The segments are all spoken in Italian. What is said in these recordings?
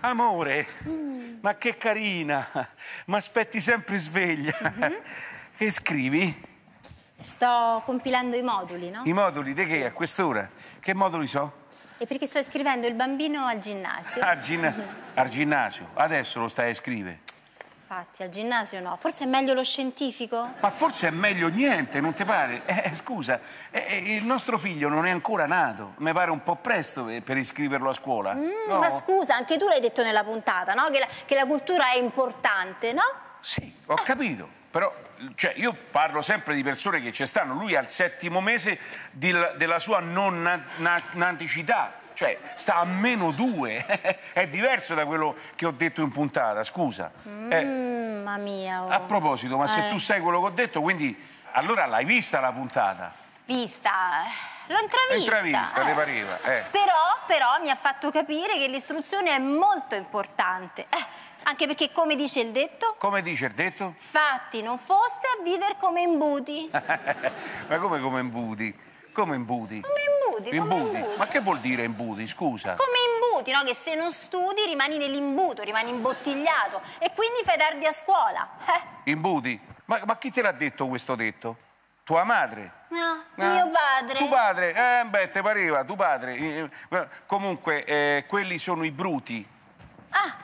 Amore, ma che carina, ma aspetti sempre sveglia. Che scrivi? Sto compilando i moduli, no? I moduli di che a quest'ora? Che moduli so? E perché sto iscrivendo il bambino al ginnasio. Al, ginna- al ginnasio. Adesso lo stai a scrivere. Infatti, al ginnasio no. Forse è meglio lo scientifico? Ma forse è meglio niente, non ti pare? Eh, scusa, eh, eh, il nostro figlio non è ancora nato. Mi pare un po' presto per per iscriverlo a scuola. Mm, No? Ma scusa, anche tu l'hai detto nella puntata, no? Che la, che la cultura è importante, no? Sì, ho capito. Però, cioè, io parlo sempre di persone che ci stanno. Lui è al settimo mese di- della sua non na- na- naticità. Cioè, sta a meno due. è diverso da quello che ho detto in puntata, scusa. Eh, Mamma mia. oh. a proposito, ma se Eh. tu sai quello che ho detto, quindi... Allora l'hai vista la puntata? Vista, eh, l'ho intravista. Intravista, eh. ti pareva, eh. Però, però mi ha fatto capire che l'istruzione è molto importante. Eh, anche perché, come dice il detto, Come dice il detto? fatti non foste a vivere come imbuti. ma come come imbuti? Come imbuti? Come imbuti, come imbuti. Ma che vuol dire imbuti, scusa? Come imbuti, no? Che se non studi rimani nell'imbuto, rimani imbottigliato e quindi fai tardi a scuola. Eh, Imbuti? Ma, ma chi te l'ha detto questo detto? Tua madre? no, Ah, mio padre. Tu padre? Eh, beh, te pareva, tu padre. Eh, eh, Comunque, eh, quelli sono i bruti. Ah,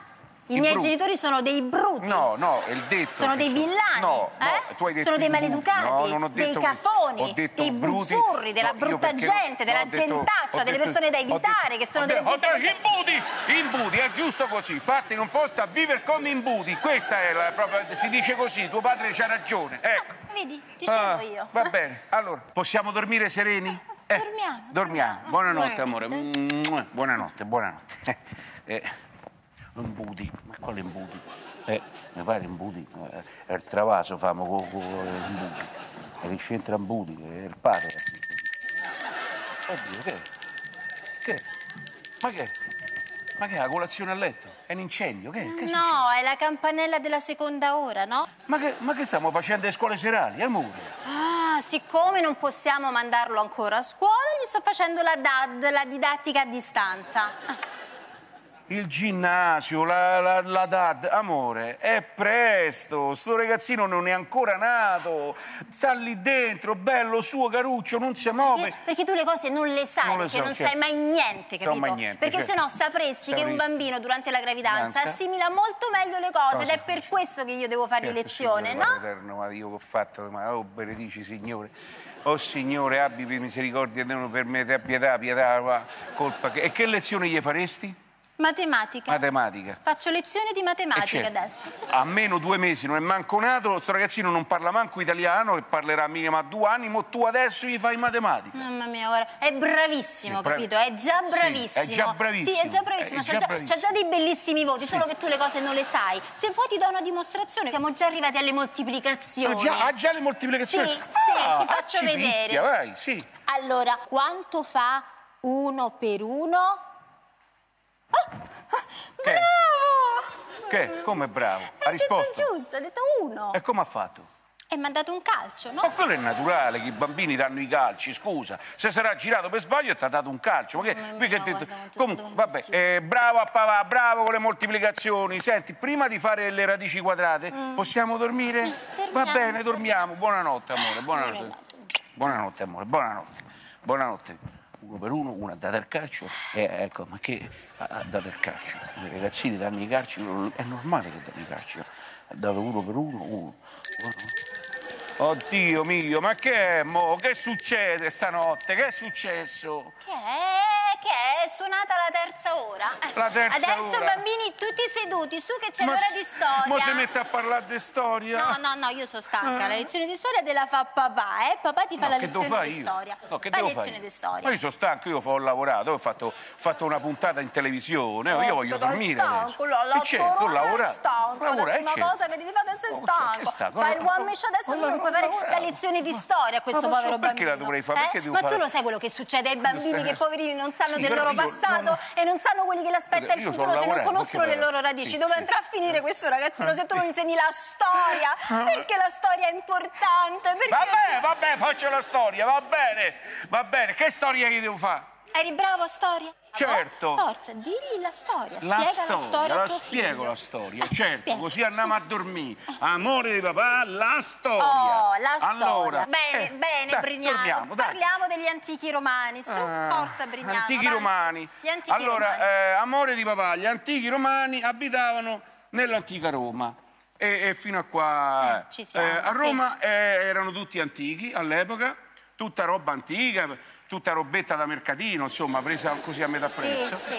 i, I miei bruti. genitori sono dei bruti. No, no, è il detto. Sono dei villani, No, no, eh? tu hai detto Sono dei maleducati, No, non ho dei cafoni, Ho detto dei bruti. buzzurri, della No, brutta gente, della no, gentaccia, delle persone da evitare, che sono delle ho brutte imbuti, imbuti, è giusto così. Fatti non foste a vivere come imbuti. Questa è la propria, si dice così, tuo padre c'ha ragione. Ecco. Vedi, dicevo Ah, io. Va bene, allora, possiamo dormire sereni? Eh, Dormiamo, Dormiamo. Buonanotte, amore. Buonanotte, buonanotte. Eh, imbuti, ma quale imbuti? Eh, mi pare imbuti. eh, È il travaso famo con imbuti. E ricentra imbuti, è il padre. Oddio, che? Che? Ma che? Ma che è la colazione a letto? È un incendio? Che? Che succede? No, è la campanella della seconda ora, no? Ma che, ma che stiamo facendo le scuole serali, amore? Ah, siccome non possiamo mandarlo ancora a scuola, gli sto facendo la DAD, la didattica a distanza. Il ginnasio, la, la, la DAD, amore, è presto, sto ragazzino non è ancora nato, sta lì dentro, bello suo, caruccio, non si muove. Perché, perché tu le cose non le sai, Non le perché so, non certo. sai mai niente, capito? mai niente, perché certo. sennò sapresti che un Sapresti. bambino durante la gravidanza assimila molto meglio le cose ed Cosa? è per questo che io devo fare Certo, lezione, Signore, no? Eterno, ma io che ho fatto, ma oh benedici Signore, oh Signore, abbi per misericordia di noi per me, te pietà, pietà, colpa. che- E che lezione gli faresti? Matematica. Matematica. Faccio lezioni di matematica Eh, certo. adesso. sì. A meno due mesi, non è manco nato, sto ragazzino non parla manco italiano e parlerà minimo a due anni, ma tu adesso gli fai matematica. Mamma mia, guarda, è bravissimo, È bravi- capito? È già Sì, bravissimo. è già bravissimo. Sì, è già bravissimo, c'ha già già, già dei bellissimi voti, solo che tu le cose non le sai. Se vuoi ti do una dimostrazione, siamo già arrivati alle moltiplicazioni. Ha già, ha già le moltiplicazioni? Sì, sì, ti faccio acci vedere. vai, sì. Allora, quanto fa uno per uno? Che? Bravo! Che? Come bravo? Ha Hai detto risposto? giusto, ha detto uno. E come ha fatto? E mi ha dato un calcio, no? Ma quello è naturale che i bambini danno i calci, scusa. Se sarà girato per sbaglio e ti ha dato un calcio. Ma che, Mamma qui che guarda, non ti Comunque, vabbè, eh, bravo a papà, bravo con le moltiplicazioni. Senti, prima di fare le radici quadrate, possiamo dormire? Va dormiamo. bene, dormiamo. Buonanotte, amore, buonanotte. Buonanotte. Buonanotte, amore, buonanotte. Buonanotte. Uno per uno, ha dato il calcio. E ecco, ma che ha dato il calcio? I ragazzini danno i calci, è normale che danno i calci. Ha dato uno per uno, uno. Oddio mio, ma che è mo? Che succede stanotte? Che è successo? Che è? Che è? È suonata la terza ora. Eh, La terza Adesso ora. bambini tutti seduti, su che c'è Ma l'ora di storia. Mo si mette a parlare di storia? No, no, no, io sono stanca. La lezione di storia te la fa papà, eh? Papà ti fa No, la lezione di io? storia. No, che Fai devo lezione di storia. Ma io sono stanco, io ho lavorato, ho fatto, ho fatto una puntata in televisione, io voglio dormire stanco, la- E certo, ho l'attorone è lavorato. stanco, Lavora, adesso eh, una certo. cosa che devi fare adesso è Oh, che stanco. stanco? Fai il one man show, adesso non puoi fare la lezione di storia a questo Ma povero perché bambino. la dovrei fare? Eh? Perché Ma tu lo sai quello che succede ai bambini che poverini non sanno Sì, del loro passato no, no. e non sanno quelli che l'aspetta il futuro se non conoscono le loro radici. sì, Dove sì. andrà a finire questo ragazzino se tu non insegni la storia? Perché la storia è importante? Perché... Vabbè, vabbè, faccio la storia, va bene, va bene. Che storia gli devo fare? Eri bravo a storia? Certo. Forza, digli la storia. La Spiega storia, la storia la spiego figlio. la storia, Eh, certo, spiega, così andiamo su. a dormire. Amore di papà, la storia. Oh, la storia. Allora, bene, eh, bene, dai, Brignano. torniamo, dai. Parliamo degli antichi romani. Su, Ah, forza, Brignano. Antichi avanti. romani. Gli antichi allora, romani. eh, amore di papà, gli antichi romani abitavano nell'antica Roma. E, e fino a qua Eh, ci siamo, a sì. Roma eh, erano tutti antichi all'epoca, tutta roba antica, tutta robetta da mercatino, insomma, presa così a metà Sì, prezzo. sì.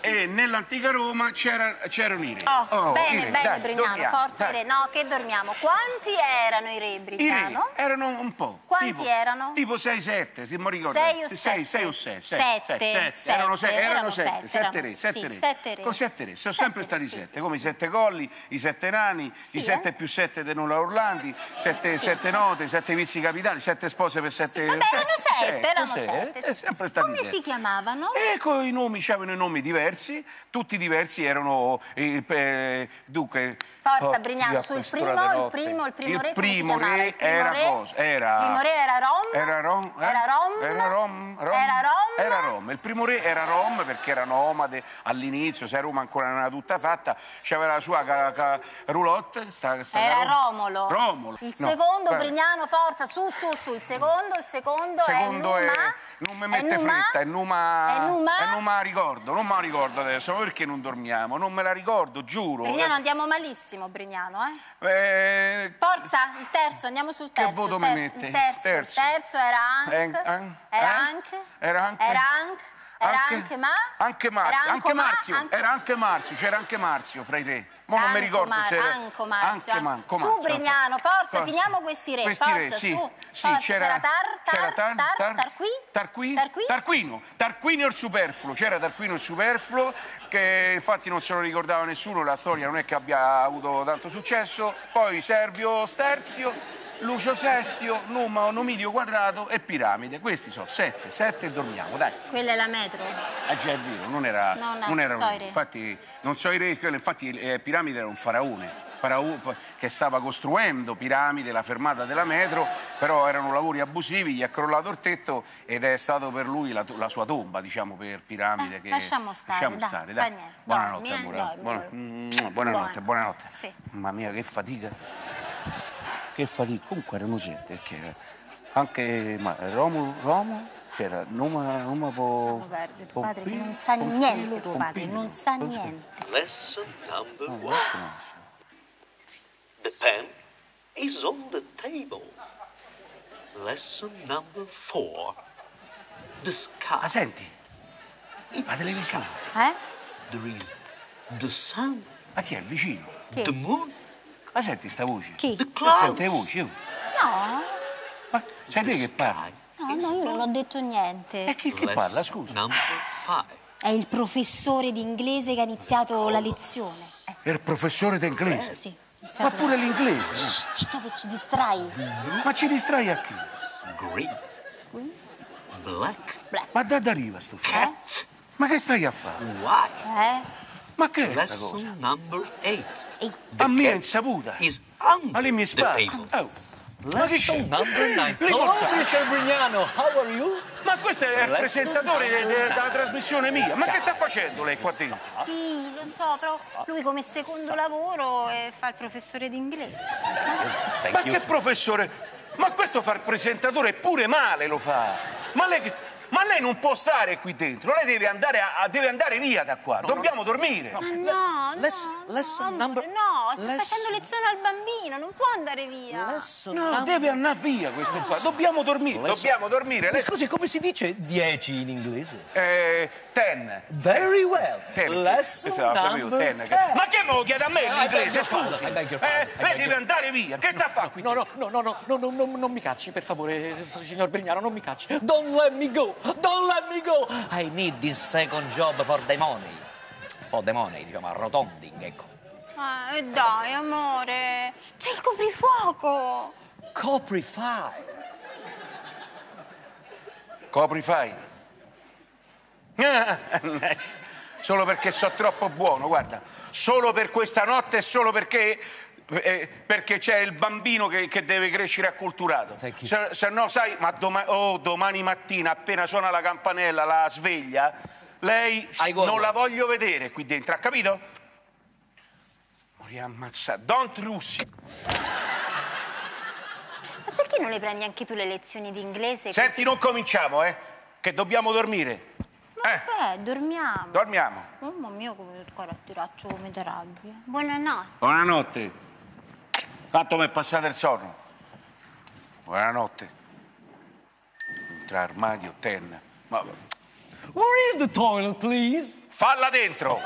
E nell'antica Roma c'era- c'erano i re. Oh, i bene, re, bene, dai, Brignano. dormiamo, Forza, dai. i re. No, che dormiamo. Quanti erano i re, I re Brignano? erano un po'. Quanti tipo, erano? Tipo 6-7, se mi ricordo. Sei o Sei- sette? sei o 6. Sette, sette, Erano 6, erano erano 7, sette, 7 erano- re, sì, 7 re. Con 7 re, sono sempre re, stati sì, 7, sì, come i 7 colli, i 7 nani, i 7 eh? più 7 di Nulla Orlandi, 7 sì. note, 7 vizi capitali, 7 spose per 7 Vabbè, erano sette, erano sette. È sempre stati Come si chiamavano? E con i nomi, c'avevano i nomi diversi, tutti diversi erano eh, eh, dunque. Forza, oh, Brignano, sul primo, il primo, il primo re, si primo re Il primo era re- cosa? Era. il primo re era Rom? Era Rom? eh? Era Rom? Era Rom? Rom? Era Rom? Era Rom. Il primo re era Rom perché era nomade all'inizio, se Roma ancora non era tutta fatta, c'aveva la sua ca- ca- roulotte. sta- sta Era Rom- Romolo. Romolo. Il No, secondo, guarda. Brignano, forza, su, su, su. Il secondo, il secondo, secondo è è, Numa. non mi mette È fretta, è Numa, È Numa? è Numa ricordo, non me la ricordo adesso, ma perché non dormiamo? Non me la ricordo, giuro. Brignano, andiamo malissimo, Brignano, eh? Eh, Forza, il terzo, andiamo sul Che terzo. voto il mi terzo, mette? Il terzo, Terzo. il terzo era Anc. An- Era eh? Anc. Era anche? Era Anc. Era anche Ma. Anche Marzio, Era anche Ma, Marzio, anche- era anche Marzio, c'era anche Marzio fra i re. Ma non mi ricordo Mar- se era... Anco Marzio, Anche Anco- Manco Su, Brignano, anche- forza, finiamo questi re, Questi re, forza, sì. su. Sì, Forza, c'era, c'era Tar- c'era Tar- Tar- Tar- Tar- Tarqui? Tarqui? Tarqui? Tarquino, Tarquino il superfluo, c'era Tarquino il superfluo, che infatti non se lo ricordava nessuno, la storia non è che abbia avuto tanto successo, poi Servio Sterzio, Lucio Sestio, Numa, Numidio Quadrato e Piramide, questi sono sette, sette e dormiamo, dai. Quella è la metro. Eh già è vero, non era, No, no, non era so un- i re. infatti non so i re, infatti eh, Piramide era un faraone, farao- che stava costruendo Piramide, la fermata della metro, però erano lavori abusivi, gli è crollato il tetto ed è stato per lui la, la sua tomba, diciamo, per Piramide. Eh, che, lasciamo stare, lasciamo dai, stare, dai. Buonanotte, Dormi, dormi, Buona-. Mm, buonanotte, Buona- buonanotte. sì. Mamma mia, che fatica. Che fatica. Comunque erano sette, perché era anche ma, Romolo, Romolo, c'era Numa, Numa po, tuo po- padre Pino, non sa Pompino, niente, tuo padre, Pompino. non sa Cos'è? niente. Lesson number No, one. non. The pen is on the table. Lesson number four. The sky. Ma senti, la televisione. Eh? There is the sun, Ma chi è il vicino? Chi? the moon, Ma senti sta voce? Chi? the Senti le voci, oh. No, Ma sei te che parli? no, no, io non ho detto E niente. chi che parla, scusa? number five. È il professore di inglese che ha iniziato la lezione. Eh, È il professore d'inglese. sì. Ma pure l'inglese. Shh, Zitto che ci distrai. no? Ma ci distrai a chi? Green, black, Ma da dove arriva sto figlio? cat, Ma che stai a fare? white. Eh? Ma che è sta cosa? Lesson number eight. Ehi, A mia insaputa. Is under Ma le mie the spalle. table. Oh. Ma che c'è? Lesson number nine. Li Hello, porta- Mr. Brignano. How are you? Ma questo è il presentatore de- de- della trasmissione mia. Ma che sta facendo lei qua dentro? sì, lo so, però lui come secondo lavoro eh, fa il professore di inglese. Thank Ma che professore? Ma questo fa il presentatore pure male lo fa. Ma lei, ma lei non può stare qui dentro, lei deve andare, a, deve andare via da qua, no, dobbiamo no, dormire. No, no, no, lesson no, sta lesson... facendo lezione al bambino, non può andare via. Lesson no, number... deve andare via questo no. qua, dobbiamo dormire, lesson... dobbiamo dormire. Ma scusi, come si dice 10 in inglese? Eh, ten. Very well. Ten. Lesson number ten. ten. Ma che me lo chiede a me l'inglese, eh, scusi? Eh, lei deve andare via, che sta a fare qui? No, no, no, no, no, no, no, non mi cacci, per favore, signor Brignano, non mi cacci. Don't let me go don't let me go. I need this second job for the money. O the money, diciamo, arrotonding, ecco. Eh, e dai, amore, c'è il coprifuoco. Coprify. Copri fai. Solo perché so troppo buono, guarda. Solo per questa notte e solo perché Eh, perché c'è il bambino che, che deve crescere acculturato. Se, se no, sai, ma doma- oh, domani mattina, appena suona la campanella, la sveglia, lei non la voglio vedere qui dentro, ha capito? Morì ammazzato. Don't russi. Ma perché non le prendi anche tu le lezioni di inglese? Senti, non cominciamo, eh, che dobbiamo dormire. Eh, Eh, dormiamo. dormiamo. Mamma mia, come il caratteraccio come ti arrabbia. Buonanotte. Buonanotte. Quanto mi è passato il sonno? Buonanotte. Tra armadio, ten. Ma Where is the toilet, please? falla dentro.